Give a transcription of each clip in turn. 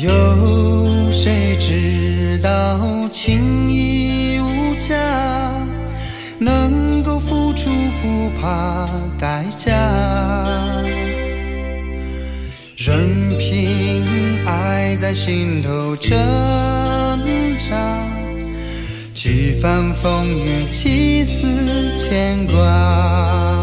有谁知道情义无价，能够付出不怕代价，任凭爱在心头挣扎，几番风雨，几丝牵挂。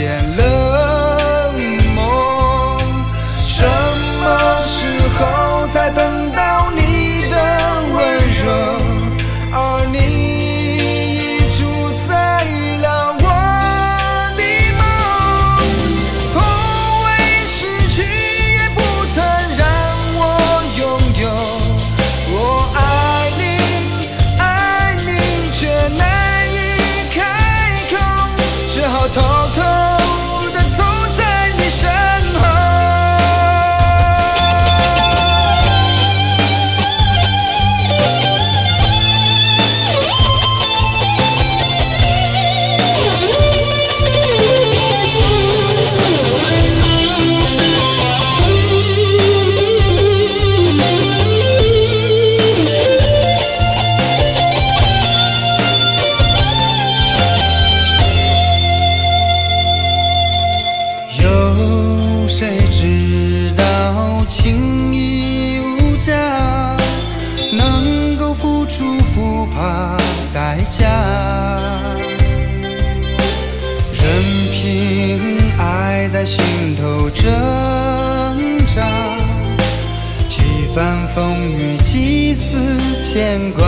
点了不怕代价，任凭爱在心头挣扎，几番风雨，几丝牵挂。